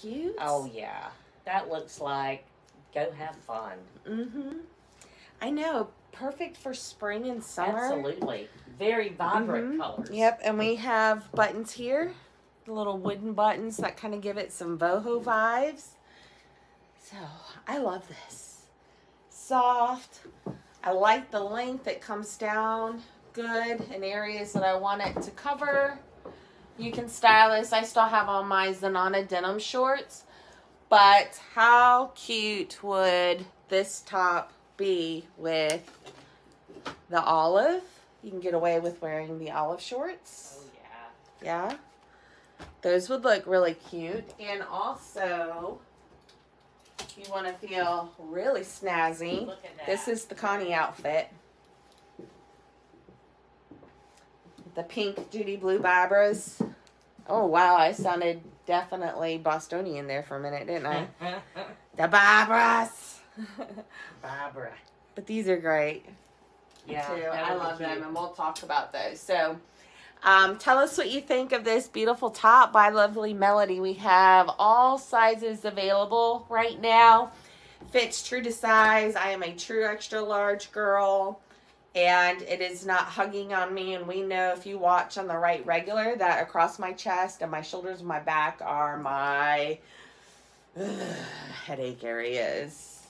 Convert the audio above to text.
cute? Oh yeah, that looks like go have fun. Mm-hmm. I know. Perfect for spring and summer. Absolutely, very vibrant Mhm. colors. Yep, and we have buttons here, the little wooden buttons that kind of give it some boho vibes. So I love this. Soft. I like the length. It comes down good in areas that I want it to cover. You can style this. I still have on my Zenana denim shorts. But how cute would this top be with the olive? You can get away with wearing the olive shorts. Oh yeah. Yeah. Those would look really cute. And also, you want to feel really snazzy, Look at that. this is the Connie outfit. The pink Judy Blue Barbers. Oh, wow. I sounded definitely Bostonian there for a minute, didn't I? the Barbers. Barbara. but these are great. Yeah, too. I would be love them, and we'll talk about those. So, um, tell us what you think of this beautiful top by Lovely Melody. We have all sizes available right now. Fits true to size. I am a true extra large girl, and it is not hugging on me. And we know if you watch on the right regular that across my chest and my shoulders and my back are my headache areas.